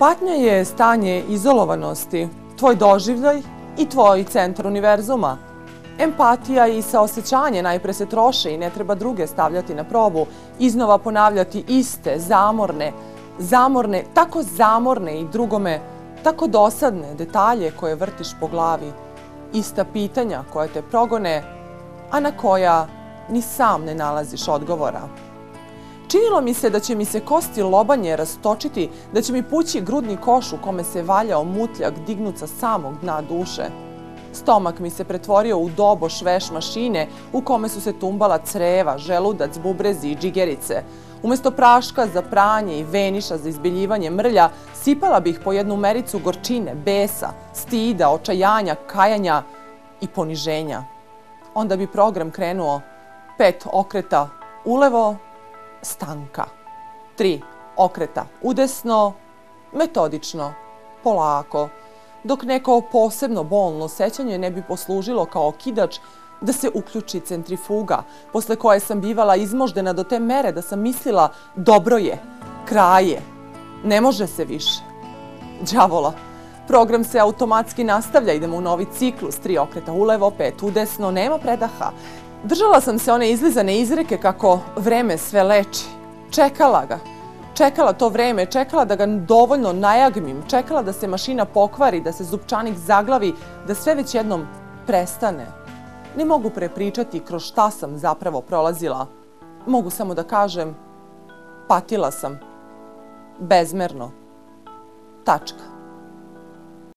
Patnja je stanje izolovanosti, tvoj doživljaj i tvoj centar univerzuma. Empatija i saosećanje najpre se troše i ne treba druge stavljati na probu, iznova ponavljati iste, zamorne, zamorne, tako zamorne i drugome, tako dosadne detalje koje vrtiš po glavi, ista pitanja koja te progone, a na koja ni sam ne nalaziš odgovora. Činilo mi se da će mi se kosti lobanje rastočiti, da će mi pući grudni koš u kome se valjao mutljak dignut sa samog dna duše. Stomak mi se pretvorio u dobo šveš mašine u kome su se tumbala creva, želudac, bubrezi i džigerice. Umesto praška za pranje i veniša za izbiljivanje mrlja, sipala bih po jednu mericu gorčine, besa, stida, očajanja, kajanja i poniženja. Onda bi program krenuo pet okreta ulevo, stanka. Tri okreta udesno, metodično, polako, dok neko posebno bolno sećanje ne bi poslužilo kao kidač da se uključi centrifuga, posle koje sam bivala izmoždena do te mere da sam mislila dobro je, kraj je, ne može se više. Đavola, program se automatski nastavlja, idemo u novi ciklus, tri okreta ulevo, pet udesno, nema predaha. Držala sam se one izlizane izreke kako vreme sve leči. Čekala ga. Čekala to vreme, čekala da ga dovoljno najagmim, čekala da se mašina pokvari, da se zupčanik zaglavi, da sve već jednom prestane. Ne mogu prepričati kroz šta sam zapravo prolazila. Mogu samo da kažem, patila sam. Bezmerno. Tačka.